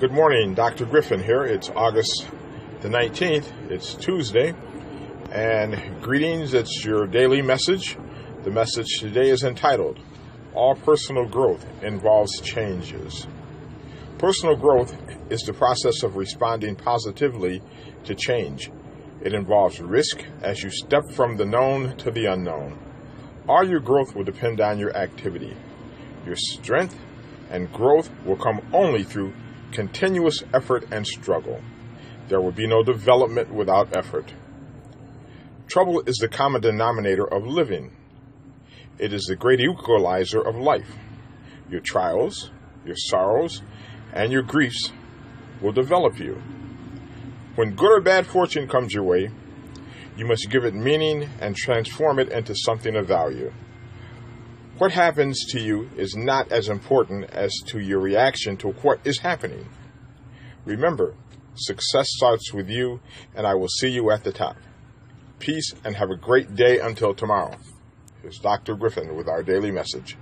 Good morning, Dr. Griffin here. It's August the 19th. It's Tuesday. And greetings, it's your daily message. The message today is entitled All Personal Growth Involves Changes. Personal growth is the process of responding positively to change. It involves risk as you step from the known to the unknown. All your growth will depend on your activity. Your strength and growth will come only through continuous effort and struggle. There will be no development without effort. Trouble is the common denominator of living. It is the great equalizer of life. Your trials, your sorrows, and your griefs will develop you. When good or bad fortune comes your way, you must give it meaning and transform it into something of value. What happens to you is not as important as to your reaction to what is happening. Remember, success starts with you, and I will see you at the top. Peace and have a great day until tomorrow. Here's Dr. Griffin with our daily message.